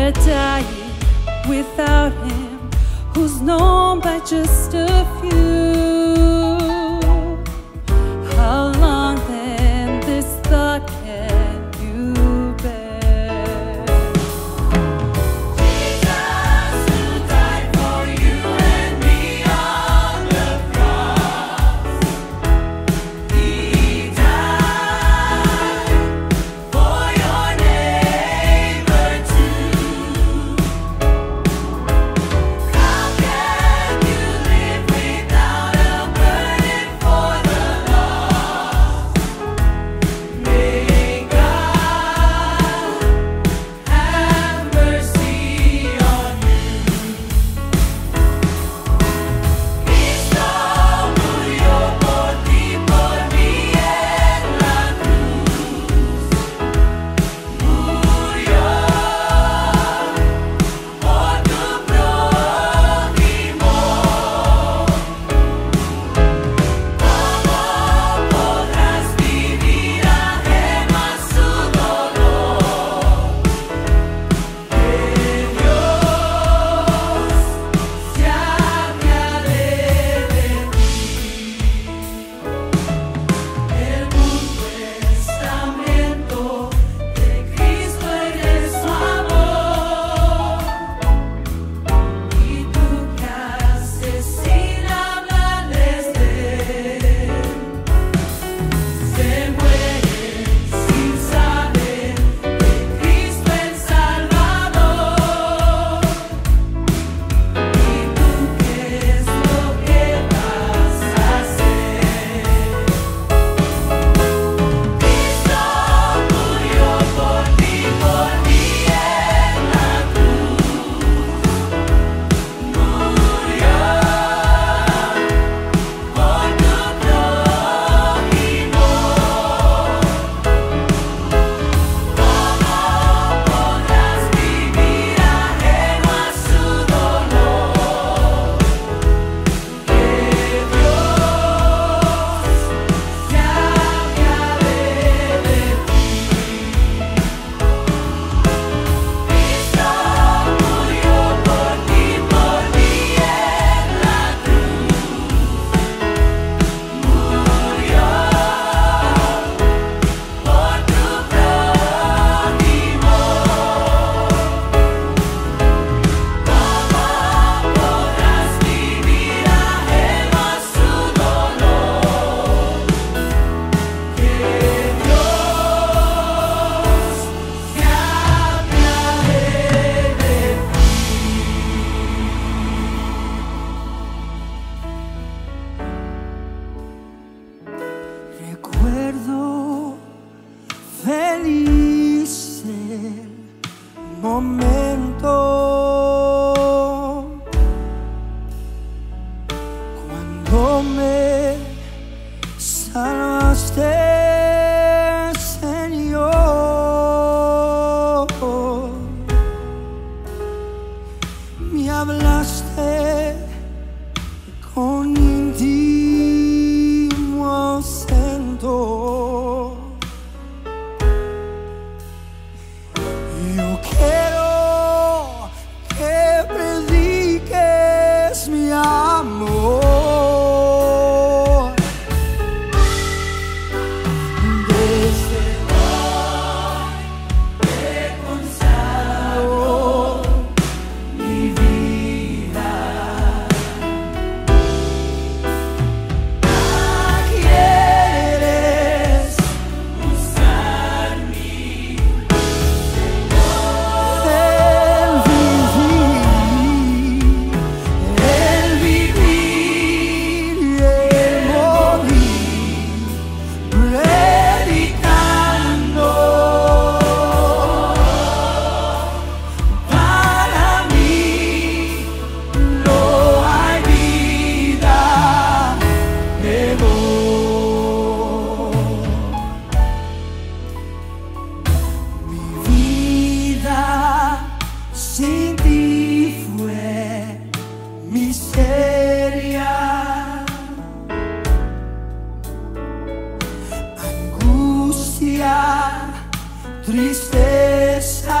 we're dying without him, who's known by just a few. Prediques mi tristeza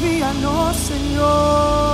Desvíanos, Señor.